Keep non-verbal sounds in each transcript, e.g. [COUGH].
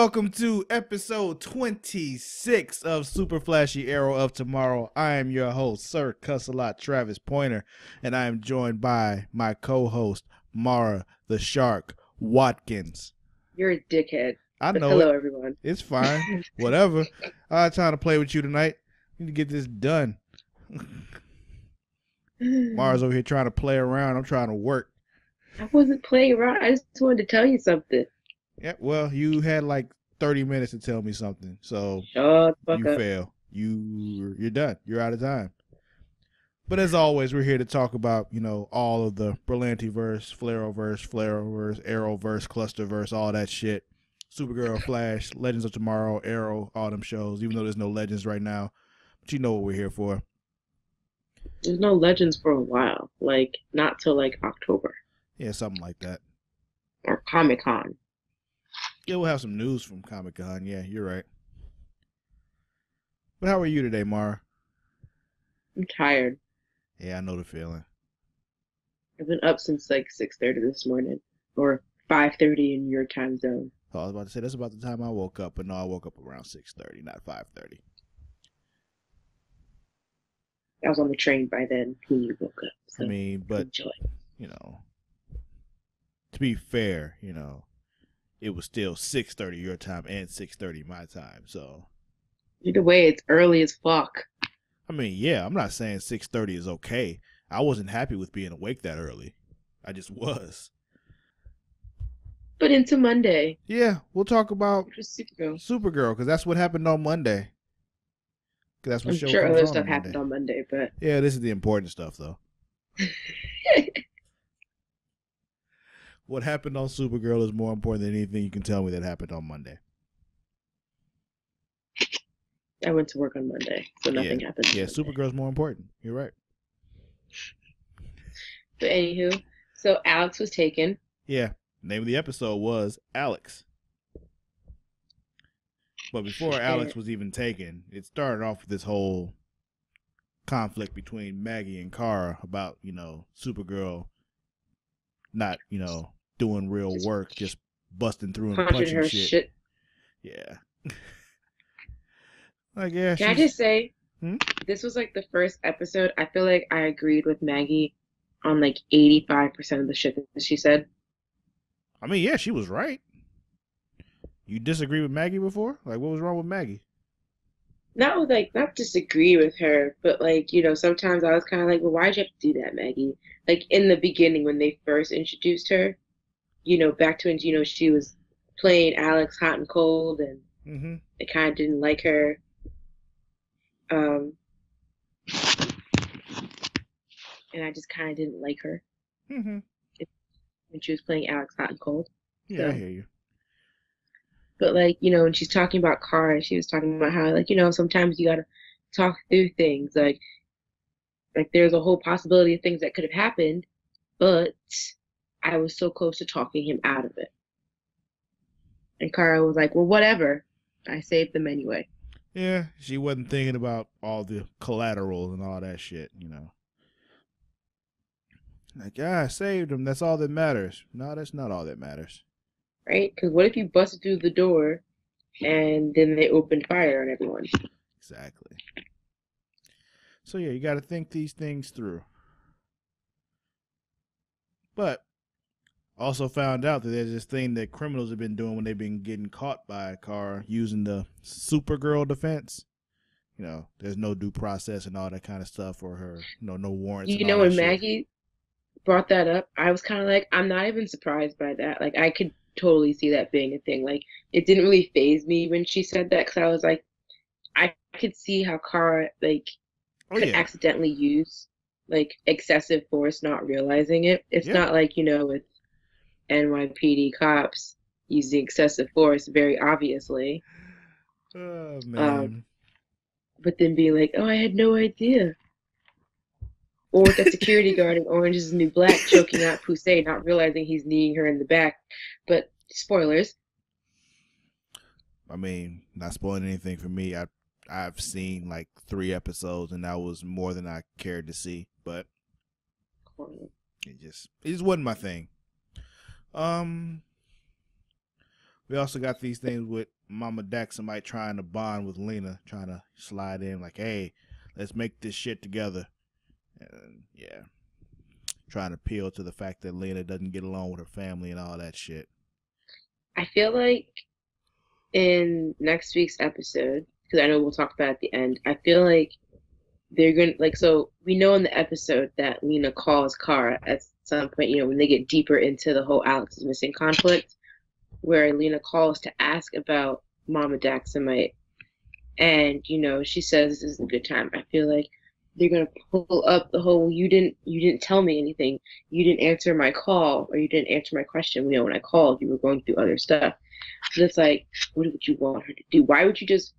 welcome to episode 26 of Super Flashy Arrow of Tomorrow. I am your host, Sir Cussalott Travis Pointer, and I am joined by my co-host, Mara the Shark Watkins. You're a dickhead. I know hello, it. everyone. It's fine. [LAUGHS] Whatever. I'm trying to play with you tonight. You Need to get this done. Mara's over here trying to play around. I'm trying to work. I wasn't playing around. I just wanted to tell you something. Yeah, well, you had like 30 minutes to tell me something. So Shut the fuck you up. fail. You you're done. You're out of time. But as always, we're here to talk about you know all of the Berlanti verse, Flarrowverse, Flarrowverse, Arrowverse, Clusterverse, all that shit. Supergirl, [LAUGHS] Flash, Legends of Tomorrow, Arrow, all them shows. Even though there's no Legends right now, but you know what we're here for. There's no legends for a while. Like, not till like October Yeah, something like that. or Comic Con. Yeah, we'll have some news from Comic Con. Yeah, you're right. But how are you today, Mara? I'm tired. Yeah, I know the feeling. I've been up since like 6:30 this morning or 5:30 in your time zone. Oh, I was about to say that's about the time I woke up, but no, I woke up around six thirty, not five thirty. I was on the train by then when you woke up. So I mean, but enjoy. you know, to be fair, you know, it was still six thirty your time and six thirty my time. So, Either way, it's early as fuck. I mean, yeah, I'm not saying six thirty is okay. I wasn't happy with being awake that early. I just was. But into Monday, Yeah, we'll talk about Supergirl. Because that's what happened on Monday. 'Cause that's what I'm show sure other stuff on happened on Monday, but Yeah, this is the important stuff though. [LAUGHS] What happened on Supergirl is more important than anything you can tell me that happened on Monday. I went to work on Monday, so nothing happened. Yeah, Monday. Supergirl's more important. You're right. But anywho, so Alex was taken. Yeah. Name of the episode was Alex. But before Alex was even taken, it started off with this whole conflict between Maggie and Kara about, you know, Supergirl not, you know, doing real work, just busting through and punching shit. shit. Yeah. [LAUGHS] like yeah, Can I just say, Hmm? this was like the first episode. I feel like I agreed with Maggie on like 85% of the shit that she said. I mean, yeah, she was right. You disagree with Maggie before? Like what was wrong with Maggie? Not with like, not disagree with her, but like, you know, sometimes I was kind of like, well, why'd you have to do that, Maggie? Like in the beginning when they first introduced her, you know, back to when, you know, she was playing Alex hot and cold and Mm-hmm. I kind of didn't like her. Um, and I just kind of didn't like her Mm-hmm. when she was playing Alex hot and cold. Yeah, I hear you. But like, you know, when she's talking about cars, she was talking about how like, you know, sometimes you gotta talk through things. Like like there's a whole possibility of things that could have happened, but I was so close to talking him out of it. And Kara was like, Well, whatever. I saved them anyway. Yeah, she wasn't thinking about all the collateral and all that shit, you know. Like, yeah, I saved them. That's all that matters. No, that's not all that matters. Right? Because what if you busted through the door and then they opened fire on everyone? Exactly. So yeah, you got to think these things through. But also found out that there's this thing that criminals have been doing when they've been getting caught by a car using the Supergirl defense. You know, there's no due process and all that kind of stuff, for her, you know, no warrants. You know, when shit. Maggie brought that up, I was kind of like, I'm not even surprised by that. Like, I could totally see that being a thing. Like, it didn't really phase me when she said that because I was like, I could see how Kara like oh could yeah, accidentally use like excessive force, not realizing it. It's Yeah. not like you know with NYPD cops using excessive force very obviously, oh man, um, but then being like, oh, I had no idea. Or that security guard in Orange is the New Black choking out Poussey, not realizing he's kneeing her in the back. But spoilers. I mean, not spoiling anything for me. I I've seen like three episodes, and that was more than I cared to see. But it just it just wasn't my thing. Um, we also got these things with Mama Daxamite trying to bond with Lena, trying to slide in like, hey, let's make this shit together. And yeah, trying to appeal to the fact that Lena doesn't get along with her family and all that shit. I feel like in next week's episode, because I know we'll talk about at the end, I feel like they're gonna like so we know in the episode that Lena calls Kara at some point, you know, when they get deeper into the whole Alex is missing conflict, where Lena calls to ask about Mama Daxamite. And, you know, she says this is a good time. I feel like they're gonna pull up the whole you didn't you didn't tell me anything. You didn't answer my call or you didn't answer my question. You know, when I called, you were going through other stuff. So it's like, what would you want her to do? Why would you just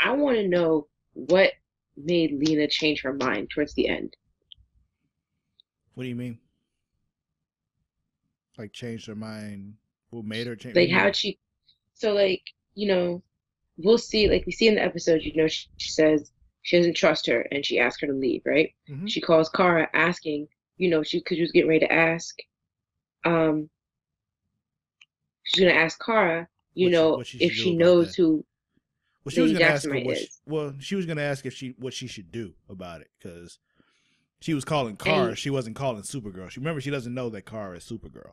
I wanna know what made Lena change her mind towards the end. What do you mean? Like changed her mind? What made her change? Like how she? So like you know, we'll see. Like we see in the episode, you know, she, she says she doesn't trust her, and she asks her to leave. Right? Mhm. She calls Kara, asking, you know, she because she was getting ready to ask. Um, she's gonna ask Kara, you What know, what she if she knows that. who. Well, she was gonna ask her what. She, well, she was gonna ask if she what she should do about it because she was calling Kara. And- she wasn't calling Supergirl. She remember she doesn't know that Kara is Supergirl.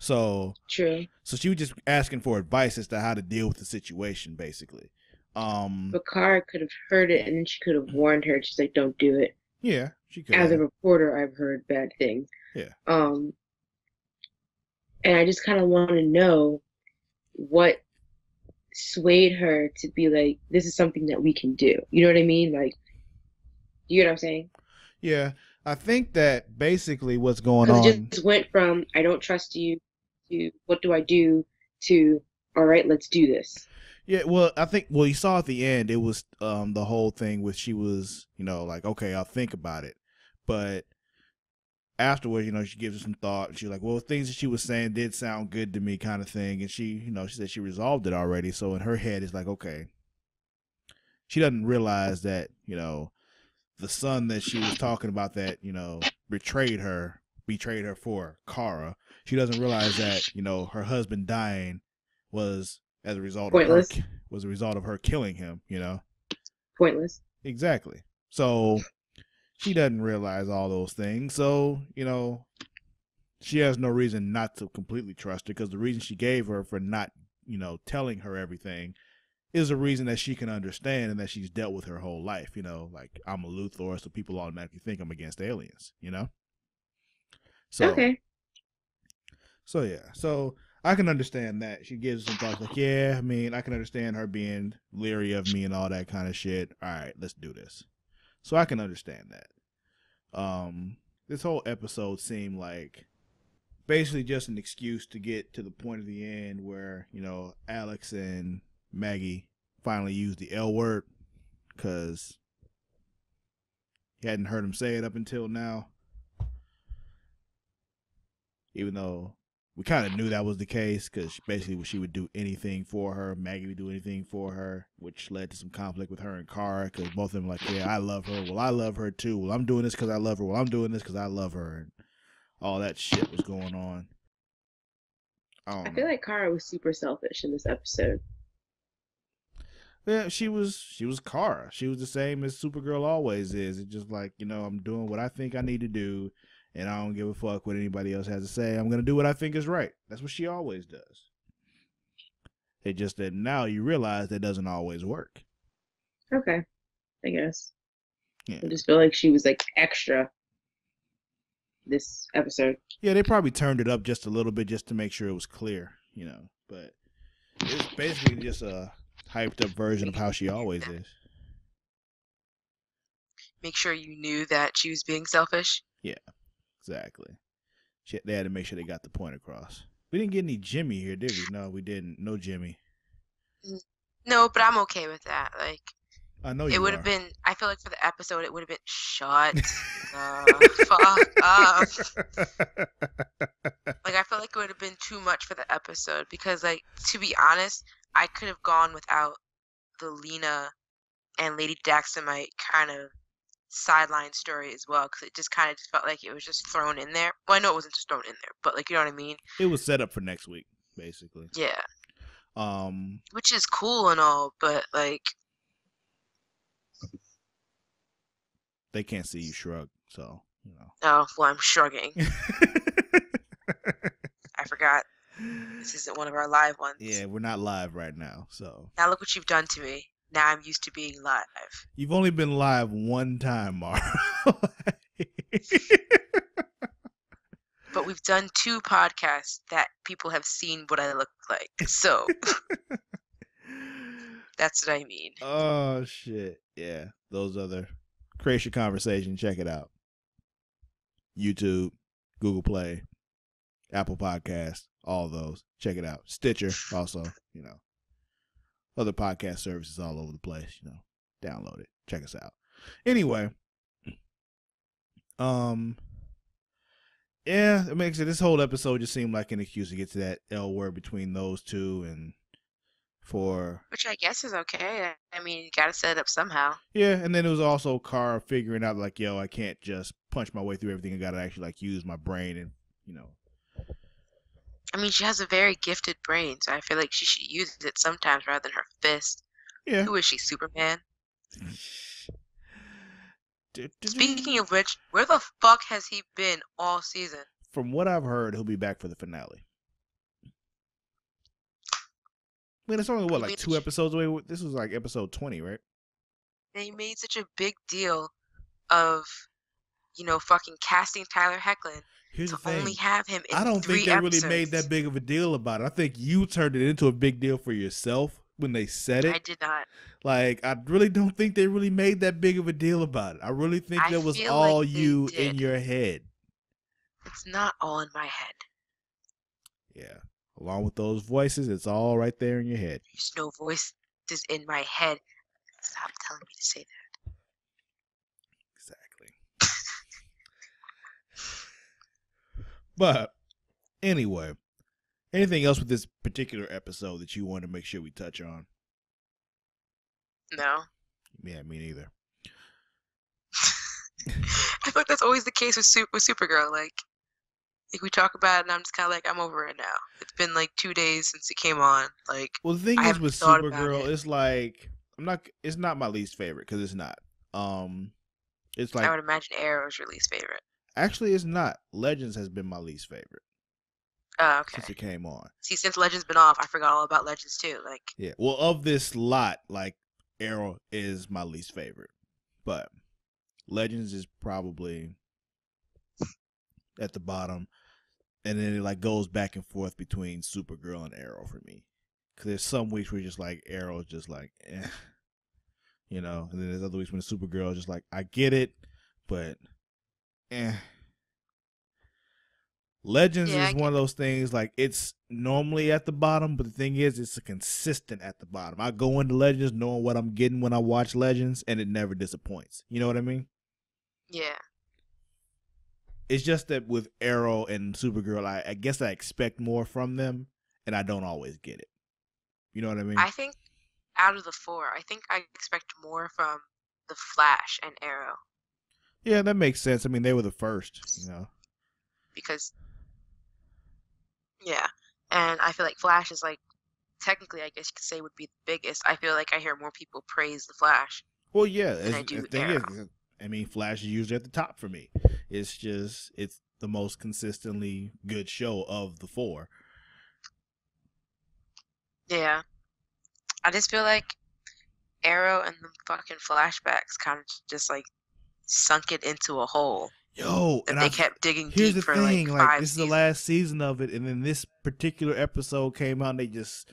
So True, so she was just asking for advice as to how to deal with the situation, basically. Um, but Kara could have heard it, and then she could have warned her. She's like, "Don't do it." yeah, she could. as a reporter i've heard bad things Yeah. um and i just kind of want to know what swayed her to be like this is something that we can do you know what i mean like you know what i'm saying yeah, I think that basically what's going on. it just went from i don't trust you to what do i do to all right let's do this Yeah, well, I think well, you saw at the end it was um the whole thing with she was you know like okay, I'll think about it, but afterwards, you know, she gives it some thought. and She's like, well, things that she was saying did sound good to me, kind of thing, and she, you know, she said she resolved it already. So in her head, it's like okay, she doesn't realize that you know the son that she was talking about that you know betrayed her, betrayed her for Kara. She doesn't realize that you know her husband dying was as a result Pointless. of her was a result of her killing him. You know pointless exactly. So she doesn't realize all those things. So you know she has no reason not to completely trust her because the reason she gave her for not you know telling her everything is a reason that she can understand and that she's dealt with her whole life. You know, like I'm a Luthor, so people automatically think I'm against aliens. You know. So okay so yeah, so I can understand that she gives some thoughts like, yeah, I mean, I can understand her being leery of me and all that kind of shit. All right, let's do this. So I can understand that. Um, this whole episode seemed like basically just an excuse to get to the point of the end where you know Alex and Maggie finally used the L word because he hadn't heard him say it up until now. Even though we kind of knew that was the case because basically she would do anything for her. Maggie would do anything for her, which led to some conflict with her and Kara because both of them were like, yeah, I love her. Well, I love her too. Well, I'm doing this because I love her. Well, I'm doing this because I love her, and all that shit was going on. Um, i feel like Kara was super selfish in this episode Yeah, she was she was Kara. She was the same as Supergirl always is. It's just like, you know, I'm doing what I think I need to do and I don't give a fuck what anybody else has to say. I'm gonna do what I think is right. That's what she always does. It just that now you realize that doesn't always work. okay i guess Yeah. i just feel like she was like extra this episode Yeah, they probably turned it up just a little bit just to make sure it was clear, you know. But it's basically just a hyped up version of how she always is. Make sure you knew that she was being selfish. Exactly. Shit, they had to make sure they got the point across. We didn't get any Jimmy here, did we? No, we didn't. No Jimmy. No, but I'm okay with that. Like I know you it would have been. I feel like for the episode, it would have been shut [LAUGHS] the fuck up. [LAUGHS] Like I feel like it would have been too much for the episode because, like, to be honest, I could have gone without the Lena and Lady Daxamite kind of sideline story as well because it just kind of just felt like it was just thrown in there. Well, I know it wasn't just thrown in there, but like you know what I mean? it was set up for next week, basically. Yeah. Um, which is cool and all, but like, they can't see you shrug, so you know. oh, well, I'm shrugging. [LAUGHS] I forgot this isn't one of our live ones. yeah, we're not live right now, so Now look what you've done to me. Now I'm used to being live. you've only been live one time, Mara. But we've done two podcasts that people have seen what I look like. So [LAUGHS] that's what I mean. oh shit! Yeah, those other creation conversation. Check it out. YouTube, Google Play, Apple Podcast, all those. Check it out. Stitcher, also. You know, other podcast services all over the place. You know, download it. Check us out. Anyway, um, yeah, it makes it. This whole episode just seemed like an excuse to get to that L word between those two, and for Which I guess is okay. I mean, you gotta set it up somehow. yeah, and then it was also Kara figuring out like, yo, I can't just punch my way through everything. I gotta actually like use my brain and you know. I mean, she has a very gifted brain, so I feel like she should use it sometimes rather than her fist. Yeah. Who is she, Superman? [SIGHS] Speaking of which, where the fuck has he been all season? From what I've heard, he'll be back for the finale. I mean, it's only what like two episodes away. This was like episode twenty, right? They made such a big deal of, you know, fucking casting Tyler Hoechlin Here's to the thing. only have him in I don't think they really made that big of a deal about it. I think you turned it into a big deal for yourself when they said it. I did not. Like, I really don't think they really made that big of a deal about it. I really think I that was all like you in your head. It's not all in my head. Yeah. Along with those voices, it's all right there in your head. There's no voices in my head. Stop telling me to say that. Exactly. But anyway, anything else with this particular episode that you want to make sure we touch on? No. Yeah, me neither. [LAUGHS] I feel like that's always the case with Super with Supergirl. Like, like we talk about it, and I'm just kind of like, I'm over it now. It's been like two days since it came on. Like, Well, the thing I is with Supergirl, it. it's like I'm not. It's not my least favorite because it's not. Um, it's like I would imagine Arrow's your least favorite. Actually it's not. Legends has been my least favorite Oh, okay. since it came on. See, since Legends been off, I forgot all about Legends too. Like, Yeah. Well, of this lot, like Arrow is my least favorite, but Legends is probably at the bottom, and then it like goes back and forth between Supergirl and Arrow for me. Cause there's some weeks where just like Arrow is just like, eh, [LAUGHS] you know, and then there's other weeks when Supergirl is just like, I get it, but, eh. Legends Yeah, is one of those things like it's normally at the bottom, but the thing is, it's a consistent at the bottom. I go into Legends knowing what I'm getting when I watch Legends, and it never disappoints. You know what I mean? yeah, It's just that with Arrow and Supergirl, I, I guess I expect more from them, and I don't always get it. You know what I mean? I think out of the four, I think I expect more from the Flash and Arrow yeah, that makes sense. I mean, they were the first. You know? because, yeah, and I feel like Flash is like technically, I guess you could say, would be the biggest. I feel like I hear more people praise the Flash. Well, yeah. than I do the thing is, I mean, Flash is usually at the top for me. It's just it's the most consistently good show of the four. Yeah. I just feel like Arrow and the fucking flashbacks kind of just like sunk it into a hole Yo, that and they I, kept digging here's deep the for thing: like like, five this is the last season of it, and then this particular episode came out, and they just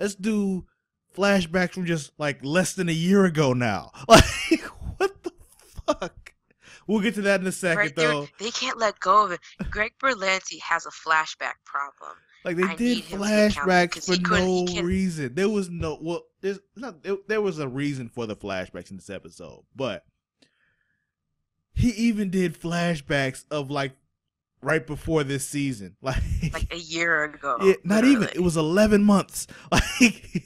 let's do flashbacks from just like less than a year ago now. [LAUGHS] Like, what the fuck? We'll get to that in a second, Right though. they can't let go of it. Greg Berlanti has a flashback problem. Like they I did need him to get counted flashbacks for he couldn't- he no reason. There was no well. There's not. There, there was a reason for the flashbacks in this episode, but he even did flashbacks of like right before this season. [LAUGHS] Like, Like a year ago. yeah, not even. It was eleven months. [LAUGHS] Like he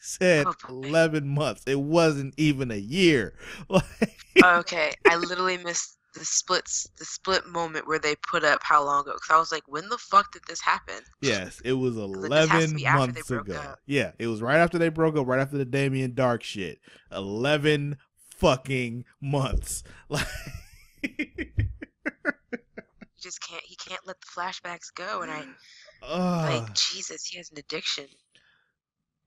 said, Oh, eleven months. It wasn't even a year. [LAUGHS] Like, okay, I literally missed the splits the split moment where they put up how long ago because I was like, when the fuck did this happen? Yes, it was like, this has to 11 be months ago. up. Yeah, it was right after they broke up, right after the Damien Darhk shit. 11 fucking months. Like He just can't he can't let the flashbacks go and I Ugh. like Jesus, he has an addiction.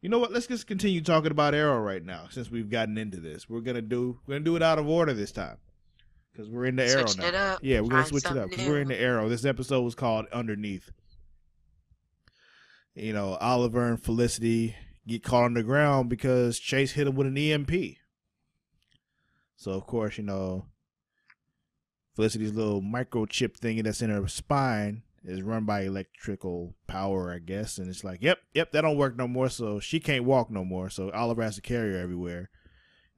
You know what? Let's just continue talking about Arrow right now since we've gotten into this. We're going to do we're to do it out of order this time. Cuz we're in the Arrow Switching now. it up. Yeah, we're gonna find switch it up because we're in the arrow. This episode was called Underneath. You know, Oliver and Felicity get caught on the ground because Chase hit him with an EMP. So of course, you know, Felicity's little microchip thingy that's in her spine is run by electrical power, I guess, and it's like, yep, yep, that don't work no more. So she can't walk no more. So Oliver has to carry her everywhere,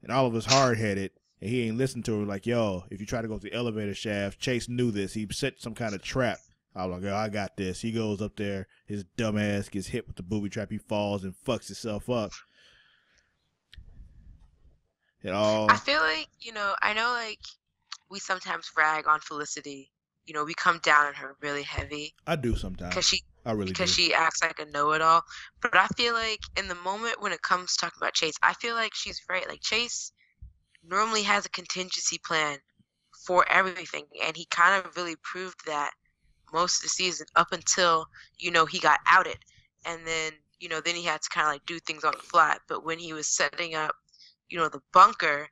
and Oliver's hard headed and he ain't listened to her. Like, yo, if you try to go to the elevator shaft, Chase knew this. He set some kind of trap. I was like, yo, I got this. He goes up there. His dumb ass gets hit with the booby trap. He falls and fucks himself up. It all. I feel like, you know, I know like we sometimes rag on Felicity. You know, we come down on her really heavy I do sometimes. because she I really because do. she acts like a know-it-all. But I feel like in the moment when it comes to talking about Chase, I feel like she's right. Like Chase normally has a contingency plan for everything, and he kind of really proved that most of the season up until you know he got outed, and then you know then he had to kind of like do things on the fly. But when he was setting up, you know, the bunker.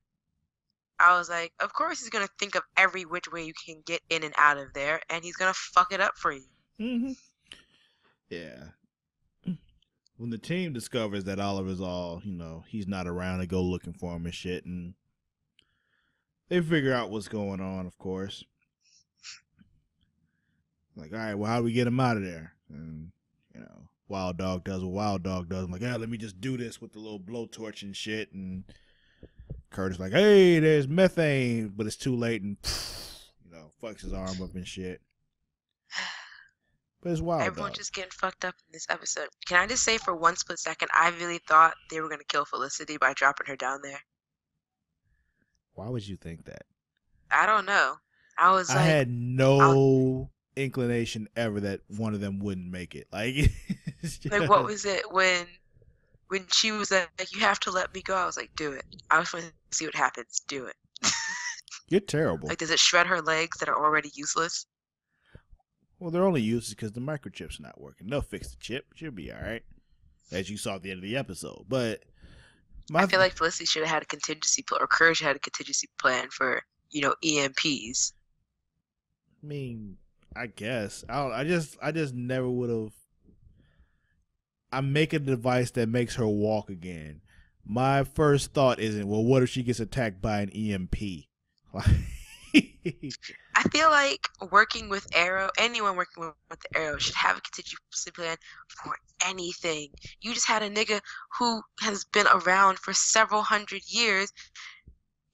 I was like, of course he's gonna think of every which way you can get in and out of there, and he's gonna fuck it up for you. hmm Yeah. When the team discovers that Oliver's all, you know, he's not around, they go looking for him and shit, and they figure out what's going on, of course. Like, all right, well, how do we get him out of there? And, you know, Wild Dog does what Wild Dog does. I'm like, yeah, let me just do this with the little blowtorch and shit. And Curtis like, hey, there's methane, but it's too late, and, you know, fucks his arm up and shit. But it's Wild Everyone Dog. just getting fucked up in this episode. Can I just say for one split second, I really thought they were gonna kill Felicity by dropping her down there. Why would you think that? I don't know. I was I like, had no inclination ever that one of them wouldn't make it. Like, [LAUGHS] it's like what was it when when she was like, you have to let me go? I was like, do it. I just want to see what happens. Do it. [LAUGHS] You're terrible. Like, does it shred her legs that are already useless? well, they're only useless because the microchip's not working. They'll fix the chip. She'll be all right, as you saw at the end of the episode. But my I feel like Felicity should have had a contingency plan, or Courage had a contingency plan for you know EMPs. I mean, I guess I don't, I just I just never would have. I make a device that makes her walk again. My first thought isn't, well, what if she gets attacked by an EMP? [LAUGHS] I feel like working with Arrow, anyone working with, with Arrow should have a contingency plan for anything. You just had a nigga who has been around for several hundred years,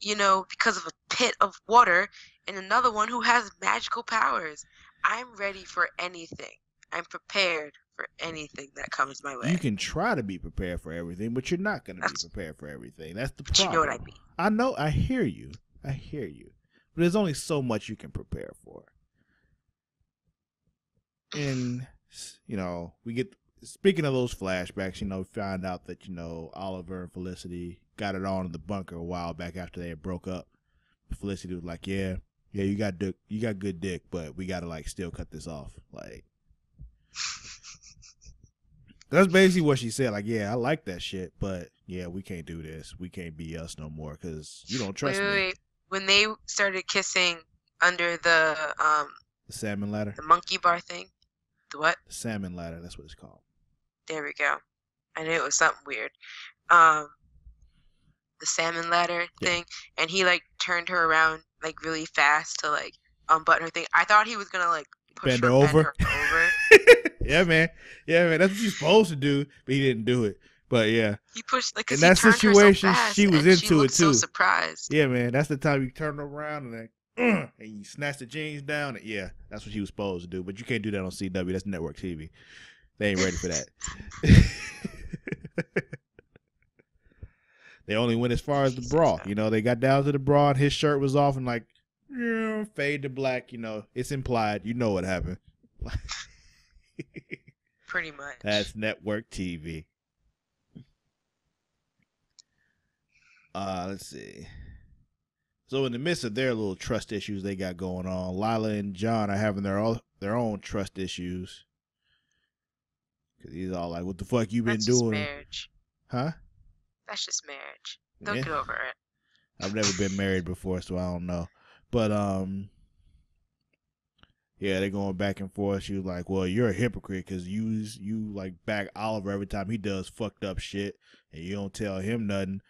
you know, because of a pit of water, and another one who has magical powers. I'm ready for anything. I'm prepared for anything that comes my way. you can try to be prepared for everything, but you're not going to be prepared for everything. That's the but you know what I mean. I know. I hear you. I hear you. But there's only so much you can prepare for. And you know, we get speaking of those flashbacks. You know, we found out that you know Oliver and Felicity got it on in the bunker a while back after they had broke up. Felicity was like, "Yeah, yeah, you got dick, you got good dick, but we got to like still cut this off." Like. That's basically what she said. Like, yeah, I like that shit, but yeah, we can't do this. We can't be us no more because you don't trust wait, wait, me. wait. When they started kissing under the um The salmon ladder. the monkey bar thing, the what? The salmon ladder. That's what it's called. There we go. I knew it was something weird. Um, the salmon ladder Yeah. thing, and he like turned her around like really fast to like unbutton her thing. I thought he was gonna like push Bend her, her over. Bend her over. [LAUGHS] yeah, man. Yeah, man. That's what you're supposed to do, but he didn't do it. But yeah, He pushed like In that her so situation, she was and she into it, looked So too. surprised. yeah, man. That's the time you turn around and like, "Ugh," [CLEARS THROAT] and you snatch the jeans down. And yeah, that's what she was supposed to do. But you can't do that on CW. That's network TV. They ain't ready for that. [LAUGHS] they only went as far as the bra. You know, they got down to the bra and his shirt was off and like, yeah, fade to black. You know, it's implied. You know what happened. [LAUGHS] Pretty much. That's network TV. Uh, let's see. So in the midst of their little trust issues they got going on, Lyla and John are having their own their own trust issues. Cause he's all like, "What the fuck you been That's just doing, marriage. huh?" That's just marriage. They'll Yeah. get over it. I've never been married before, so I don't know. But um, yeah, they're going back and forth. She was like, "Well, you're a hypocrite because you you like back Oliver every time he does fucked up shit, and you don't tell him nothing."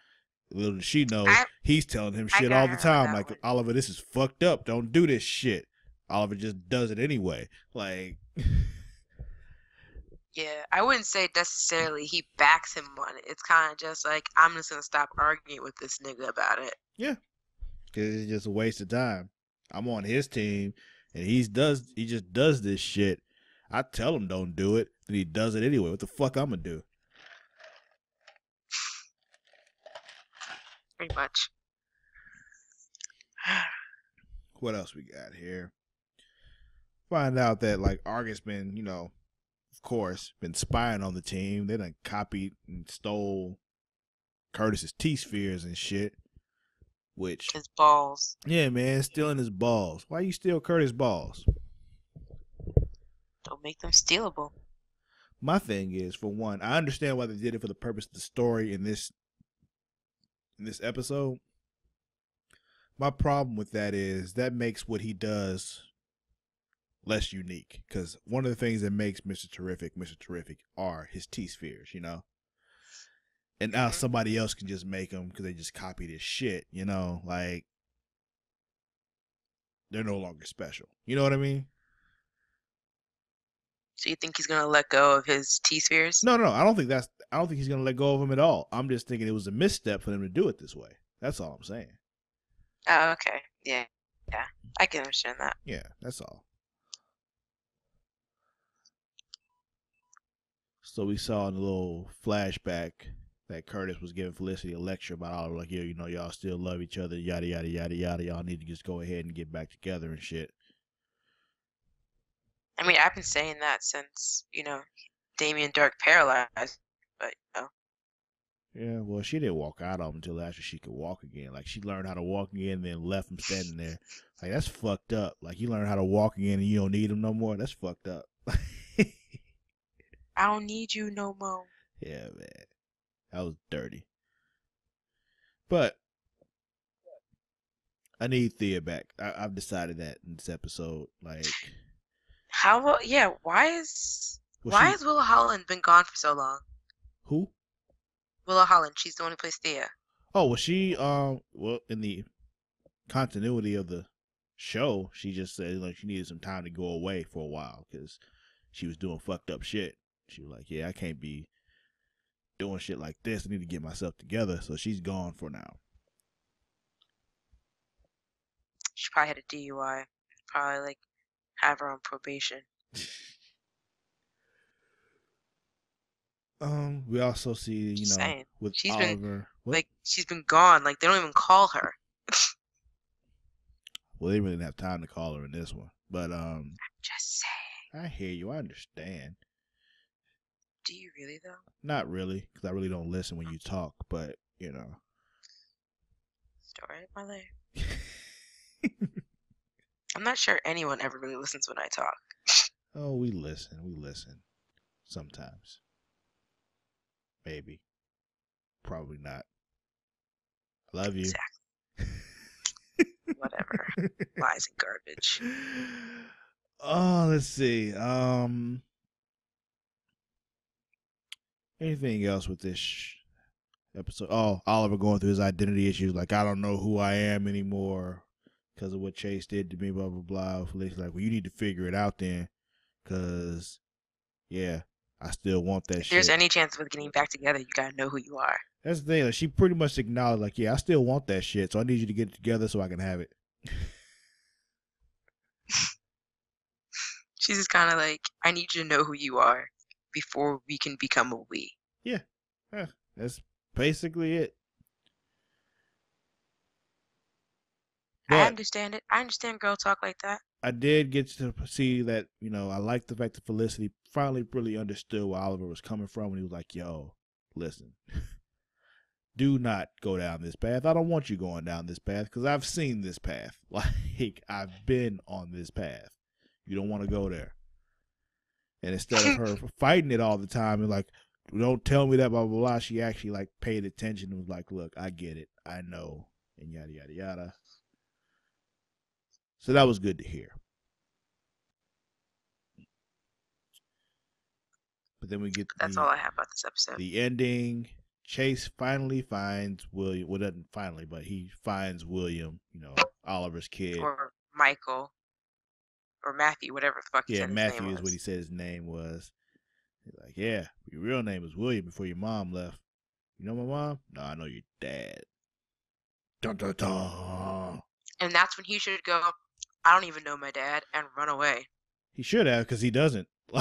Little does she know, I- he's telling him shit all the time. Like one. Oliver, this is fucked up. Don't do this shit. Oliver just does it anyway. Like, [LAUGHS] Yeah, I wouldn't say necessarily he backs him on it. It's kind of just like I'm just gonna stop arguing with this nigga about it. Yeah, Cause it's just a waste of time. I'm on his team, and he's does he just does this shit. I tell him don't do it, and he does it anyway. What the fuck I'm gonna do? Pretty much. [SIGHS] What else we got here? Find out that like Argus been, you know, of course, been spying on the team. They done copied and stole Curtis's T spheres and shit. Which, His balls. yeah, man, stealing his balls. Why you steal Curtis balls? Don't make them stealable. My thing is, for one, I understand why they did it for the purpose of the story in this in this episode. My problem with that is that makes what he does less unique. Because one of the things that makes Mr. Terrific Mr. Terrific are his T spheres, you know. And now Mhm. somebody else can just make them because they just copied his shit, you know. Like they're no longer special. You know what I mean? So you think he's gonna let go of his T spheres? No, no, I don't think that's. I don't think he's gonna let go of him at all. I'm just thinking it was a misstep for them to do it this way. That's all I'm saying. Oh, okay. Yeah. Yeah. I can understand that. Yeah, that's all. So we saw in the little flashback that Curtis was giving Felicity a lecture about all like, yeah, you know, y'all still love each other, yada yada yada yada. Y'all need to just go ahead and get back together and shit. I mean, I've been saying that since, you know, Damien Darhk paralyzed. But, you know, Yeah, well, she didn't walk out of him until after she could walk again. Like she learned how to walk again, then left him standing there. Like that's fucked up. Like you learn how to walk again and you don't need him no more. That's fucked up. [LAUGHS] I don't need you no more. yeah, man, that was dirty. But I need Thea back. I, I've decided that in this episode. Like, How will, yeah, why is, well, why she- has Willa Holland been gone for so long? who? Willa Holland, she's the one who plays Thea. Oh, well, she um, well, in the continuity of the show, she just said like she needed some time to go away for a while because she was doing fucked up shit. She was like, "Yeah, I can't be doing shit like this. I need to get myself together." So she's gone for now. She probably had a DUI. Probably, like, have her on probation. [LAUGHS] Um, we also see you Just know saying. with She's been, Like, she's been gone. Like, they don't even call her. [LAUGHS] well, they really didn't have time to call her in this one, but um, Just saying. I hear you. I understand. Do you really, though? Not really, because I really don't listen when you talk, but you know. Story of my life. [LAUGHS] I'm not sure anyone ever really listens when I talk. Oh, we listen. We listen. Sometimes. Maybe. Probably not. I love you. Exactly. [LAUGHS] Whatever. Lies and garbage. Oh, let's see. Um anything else with this sh- episode? Oh, Oliver going through his identity issues like I don't know who I am anymore because of what Chase did to me blah blah blah. Felicity's like, "Well, you need to figure it out then cuz yeah, I still want that If shit." there's any chance of getting back together, you gotta know who you are. That's the thing. Like, she pretty much acknowledged, like, yeah, I still want that shit, so I need you to get it together so I can have it. [LAUGHS] She's just kind of like, I need you to know who you are before we can become a we. Yeah. That's basically it. I But have understand it. I understand girl talk like that. I did get to see that, you know, I like the fact that Felicity finally really understood where Oliver was coming from when he was like, yo, listen, [LAUGHS] do not go down this path. I don't want you going down this path because I've seen this path. [LAUGHS] Like, I've been on this path. You don't want to go there. And instead of her fighting it all the time and like, don't tell me that, blah, blah, blah, she actually like paid attention and was like, look, I get it. I know. And yada, yada, yada. So that was good to hear. But then we get That's the, all I have about this episode. the ending. Chase finally finds William. Well, doesn't finally, but he finds William. You know, Oliver's kid. Or Michael. Or Matthew, whatever the fuck he yeah, Matthew is what he said his name was. He's like, yeah, your real name was William before your mom left. You know my mom? No, I know your dad. Dun dun dun. And that's when he should go, I don't even know my dad, and run away. He should have, because he doesn't. [LAUGHS]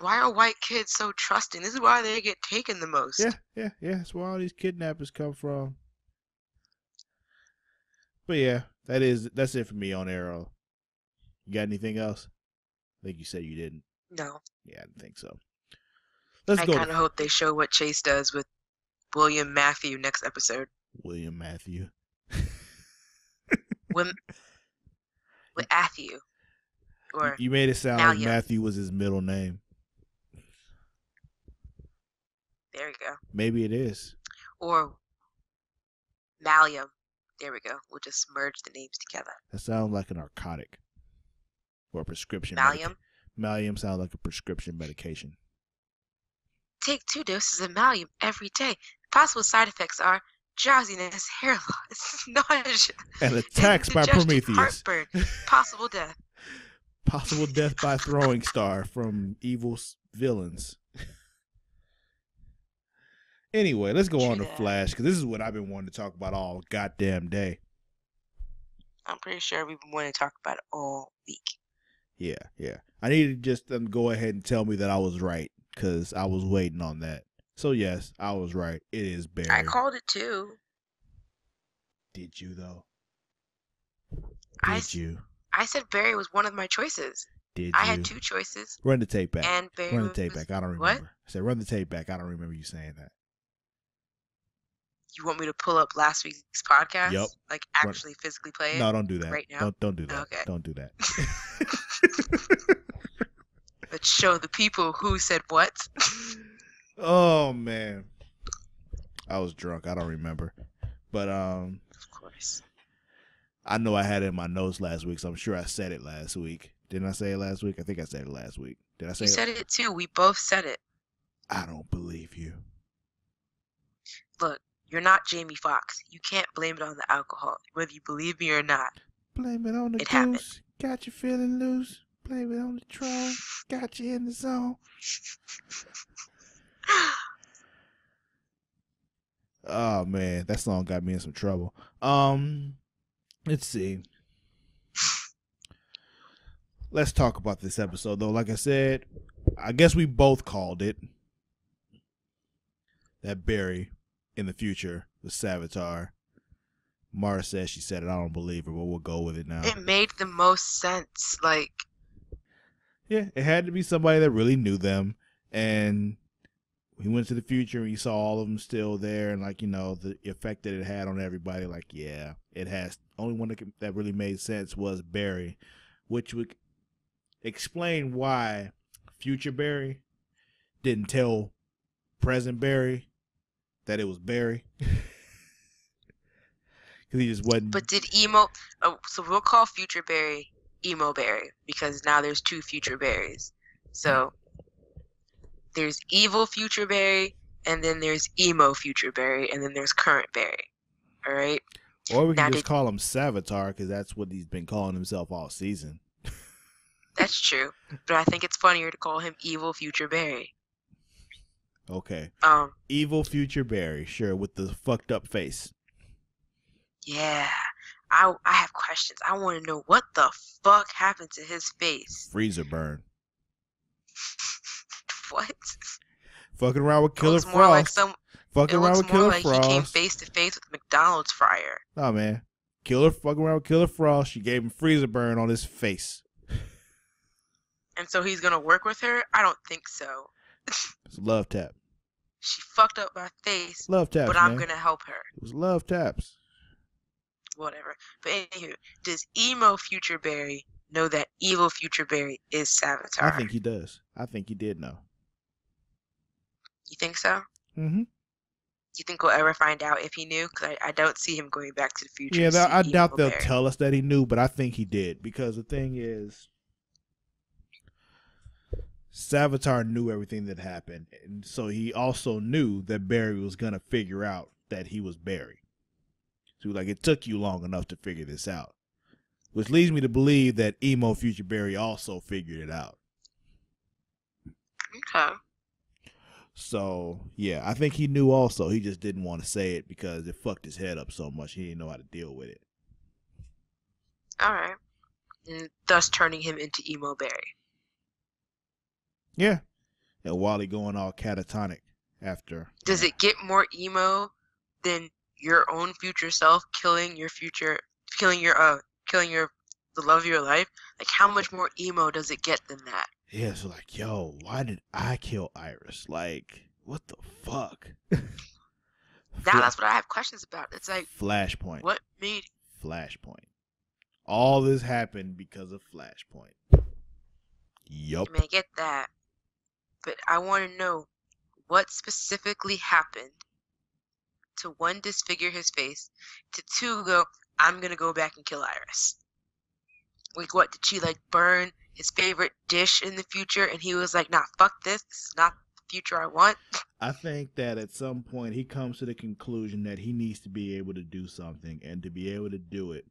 Why are white kids so trusting? This is why they get taken the most. Yeah, yeah, yeah. That's where all these kidnappers come from. But yeah, that is that's it for me on Arrow. You got anything else? I think you said you didn't. No. Yeah, I didn't think so. Let's I go kind to of hope they show what Chase does with William Matthew next episode. William Matthew. With, [LAUGHS] with Matthew. Or You made it sound like Matthew was his middle name. there you go. Maybe it is. Or Mallium. There we go. We'll just merge the names together. That sounds like a narcotic or a prescription. medica- Mallium. Mallium sounds like a prescription medication. Take two doses of Mallium every day. Possible side effects are drowsiness, hair loss, [LAUGHS] nausea, And attacks by Prometheus. heartburn, possible death. [LAUGHS] Possible death by throwing star from evil villains. Anyway, let's go True on to that. Flash because this is what I've been wanting to talk about all goddamn day. I'm pretty sure we've been wanting to talk about it all week. Yeah, yeah. I need to just um, go ahead and tell me that I was right because I was waiting on that. So yes, I was right. It is Barry. I called it too. Did you though? I Did s- you? I said Barry was one of my choices. Did I you? had two choices, Run the tape back. and Barry Run the was, tape back. I don't remember. What? I said run the tape back. I don't remember you saying that. You want me to pull up last week's podcast? Yep. Like actually physically play it? No, don't do that. right now? Don't don't do that. Okay. Don't do that. [LAUGHS] [LAUGHS] Let's show the people who said what. oh man. I was drunk. I don't remember. But um of course. I know I had it in my notes last week, so I'm sure I said it last week. Didn't I say it last week? I think I said it last week. Did I say You it? said it too. We both said it. I don't believe you. Look, you're not Jamie Foxx. You can't blame it on the alcohol, whether you believe me or not. Blame it on the It happened. goose. Got you feeling loose. Blame it on the throne. Got you in the zone. [SIGHS] Oh man, that song got me in some trouble. Um, let's see. Let's talk about this episode though. Like I said, I guess we both called it that Barry in the future was Savitar. Mara says she said it. I don't believe her, but we'll go with it now. it made the most sense. Like, Yeah, it had to be somebody that really knew them, and he went to the future and he saw all of them still there, and like you know the effect that it had on everybody. Like, yeah, it has. Only one that, that really made sense was Barry, which would explain why future Barry didn't tell present Barry that it was Barry. [LAUGHS] Because he just wasn't. but did emo? Oh, so we'll call future Barry emo Barry because now there's two future Barrys. So there's evil future Barry, and then there's emo future Barry, and then there's current Barry. All right. or we can now just did- call him Savitar because that's what he's been calling himself all season. [LAUGHS] That's true, but I think it's funnier to call him Evil Future Barry. Okay. Um, Evil future Barry, sure, with the fucked up face. yeah, I I have questions. I want to know what the fuck happened to his face. Freezer burn. [LAUGHS] What? Fucking around with It Killer was more like some. Fucking It around with more Killer like he came face to face with McDonald's fryer. Oh man, Killer fucking around with Killer Frost. She gave him freezer burn on his face. And so he's gonna work with her? I don't think so. It's a love tap. She fucked up my face, Love taps, but I'm man. gonna help her. It was love taps. Whatever. But anywho, does emo Future Barry know that evil Future Barry is Savitar? I think he does. I think he did know. You think so? Mm-hmm. You think we'll ever find out if he knew? Because I, I don't see him going back to the future. Yeah, to that, see I doubt they'll Barry. tell us that he knew, but I think he did because the thing is, Savitar knew everything that happened, and so he also knew that Barry was gonna figure out that he was Barry. So like, it took you long enough to figure this out, which leads me to believe that emo future Barry also figured it out. Okay. So yeah, I think he knew also. He just didn't want to say it because it fucked his head up so much. He didn't know how to deal with it. All right. And thus turning him into emo Barry. Yeah. And Wally going all catatonic after. Does it get more emo than your own future self killing your future, killing your uh, killing your the love of your life? Like how much more emo does it get than that? Yeah, it's like, yo, why did I kill Iris? Like, what the fuck? [LAUGHS] Now that's what I have questions about. It's like Flashpoint. what made Flashpoint. All this happened because of Flashpoint. Yup. I mean, I get that, but I want to know what specifically happened to one disfigure his face, to two go, I'm gonna go back and kill Iris. Like, what did she like burn his favorite dish in the future, and he was like, Nah, fuck this. This is not the future I want. I think that at some point he comes to the conclusion that he needs to be able to do something and to be able to do it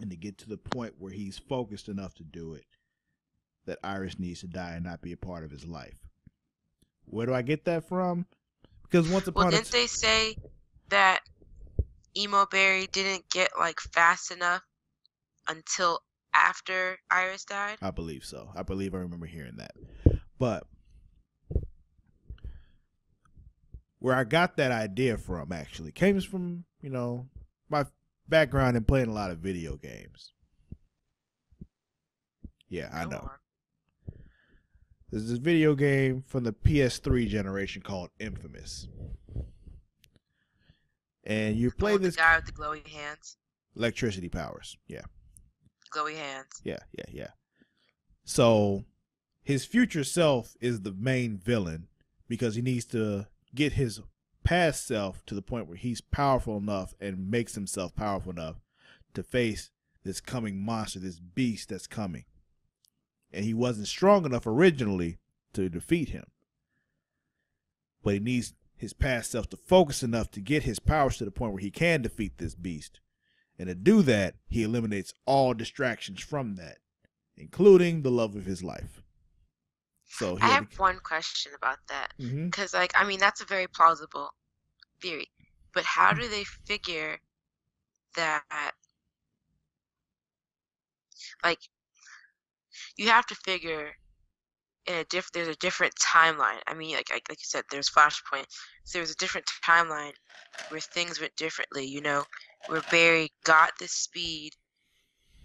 and to get to the point where he's focused enough to do it that Iris needs to die and not be a part of his life. Where do I get that from? Because once upon a didn't they say that Emo Barry didn't get like fast enough until after Iris died? I believe so. I believe I remember hearing that. But where I got that idea from actually came from, you know, my background in playing a lot of video games. Yeah, I know. There's this video game from the PS3 generation called Infamous. And you play with this guy with the glowy hands. electricity powers. Yeah. Glowy hands. Yeah, yeah, yeah. So his future self is the main villain because he needs to get his past self to the point where he's powerful enough and makes himself powerful enough to face this coming monster, this beast that's coming. And he wasn't strong enough originally to defeat him. But he needs his past self to focus enough to get his powers to the point where he can defeat this beast. And to do that, he eliminates all distractions from that, including the love of his life. So I have one question about that. Mm-hmm. Because, like, I mean, that's a very plausible theory. But how do they figure that, like, you have to figure in a diff there's a different timeline. I mean, like, like like you said, there's Flashpoint. So there's a different timeline where things went differently, you know, where Barry got the speed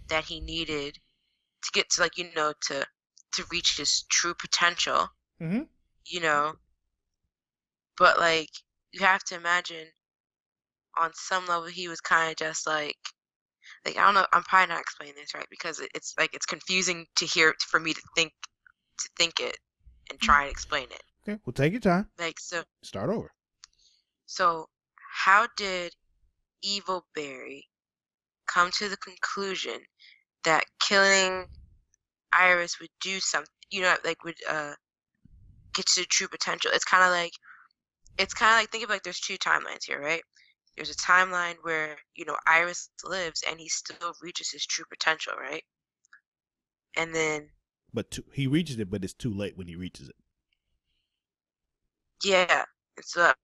that he needed to get to like, you know, to to reach his true potential Mhm. you know. But like you have to imagine on some level he was kind of just like like I don't know I'm probably not explaining this right because it- it's like it's confusing to hear for me to think to think it and try and explain it. Okay, well, take your time. Like so Start over. so how did Evil Barry come to the conclusion that killing Iris would do something, you know, like would uh get to the true potential? It's kind of like it's kind of like think of like there's two timelines here, right? There's a timeline where you know Iris lives and he still reaches his true potential, right? And then But he reaches it, but it's too late when he reaches it. Yeah, and so that,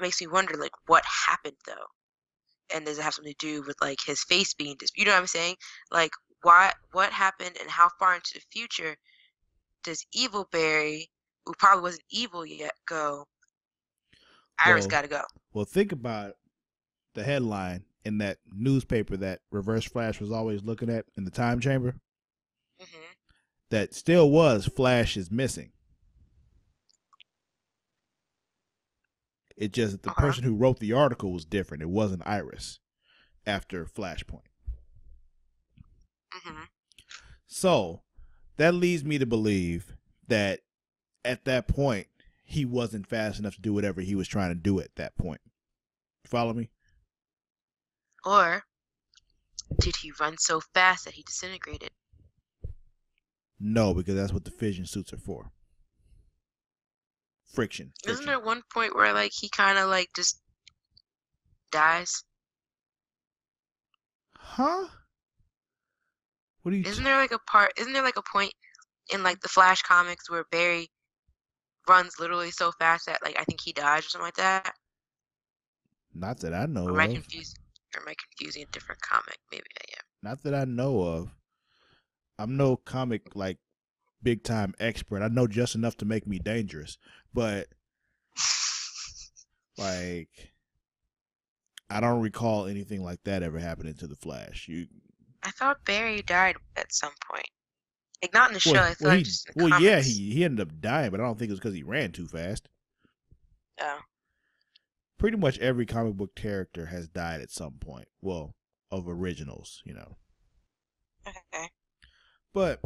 makes me wonder, like, what happened though, and does it have something to do with like his face being dis? You know what I'm saying? Like, why? What happened, and how far into the future does Evil Barry, who probably wasn't evil yet, go? Iris Well- got to go. Well, think about the headline in that newspaper that Reverse Flash was always looking at in the time chamber. hmm That still was Flash is missing. It just the Uh-huh. person who wrote the article was different. It wasn't Iris after Flashpoint. hmm So that leads me to believe that at that point he wasn't fast enough to do whatever he was trying to do at that point. Follow me? Or did he run so fast that he disintegrated? No, because that's what the fission suits are for. Friction. Isn't there one point where like he kind of like just dies? Huh? What are you? Isn't there like a part? Isn't there like a point in like the Flash comics where Barry runs literally so fast that like I think he dies or something like that? Not that I know Or am I confused? Or am I confusing a different comic? Maybe I am. Not that I know of. I'm no comic like big time expert. I know just enough to make me dangerous, but [LAUGHS] like I don't recall anything like that ever happening to the Flash. You I thought Barry died at some point. Like not in the show. I thought well, he- just well, yeah, he he ended up dying, but I don't think it was because he ran too fast. Oh, Pretty much every comic book character has died at some point. Well, of originals, you know. okay. But